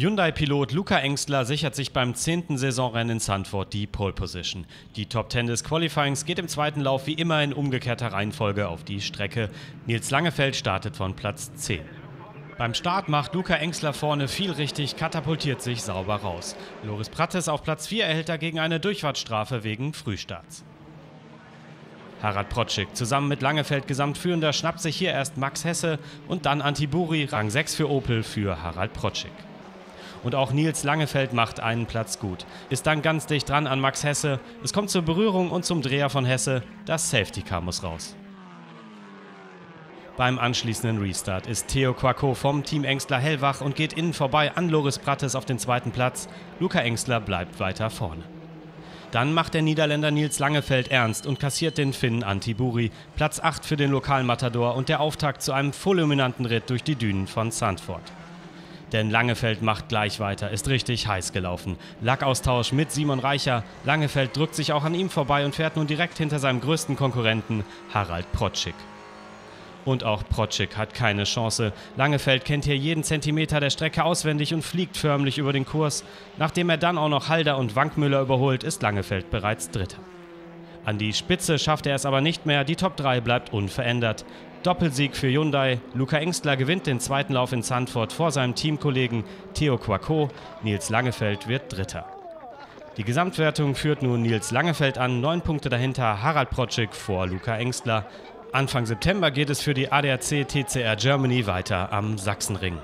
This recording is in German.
Hyundai-Pilot Luca Engstler sichert sich beim zehnten Saisonrennen in Sandford die Pole Position. Die Top 10 des Qualifyings geht im zweiten Lauf wie immer in umgekehrter Reihenfolge auf die Strecke. Nils Langefeld startet von Platz 10. Beim Start macht Luca Engstler vorne viel richtig, katapultiert sich sauber raus. Loris Prattes auf Platz 4 erhält dagegen eine Durchfahrtsstrafe wegen Frühstarts. Harald Protschik zusammen mit Langefeld Gesamtführender schnappt sich hier erst Max Hesse und dann Antiburi, Rang 6 für Opel für Harald Protschik. Und auch Nils Langefeld macht einen Platz gut. Ist dann ganz dicht dran an Max Hesse. Es kommt zur Berührung und zum Dreher von Hesse. Das Safety Car muss raus. Beim anschließenden Restart ist Theo Quaco vom Team Engstler hellwach und geht innen vorbei an Loris Prattes auf den zweiten Platz. Luca Engstler bleibt weiter vorne. Dann macht der Niederländer Nils Langefeld ernst und kassiert den Finn Antiburi. Platz 8 für den Lokalmatador und der Auftakt zu einem fulminanten Ritt durch die Dünen von Sandford. Denn Langefeld macht gleich weiter, ist richtig heiß gelaufen. Lackaustausch mit Simon Reicher. Langefeld drückt sich auch an ihm vorbei und fährt nun direkt hinter seinem größten Konkurrenten Harald Protschik. Und auch Protschik hat keine Chance. Langefeld kennt hier jeden Zentimeter der Strecke auswendig und fliegt förmlich über den Kurs. Nachdem er dann auch noch Halder und Wankmüller überholt, ist Langefeld bereits Dritter. An die Spitze schafft er es aber nicht mehr, die Top 3 bleibt unverändert. Doppelsieg für Hyundai. Luca Engstler gewinnt den zweiten Lauf in Zandvoort vor seinem Teamkollegen Theo Quaco. Nils Langefeld wird Dritter. Die Gesamtwertung führt nun Nils Langefeld an, neun Punkte dahinter Harald Protschik vor Luca Engstler. Anfang September geht es für die ADAC TCR Germany weiter am Sachsenring.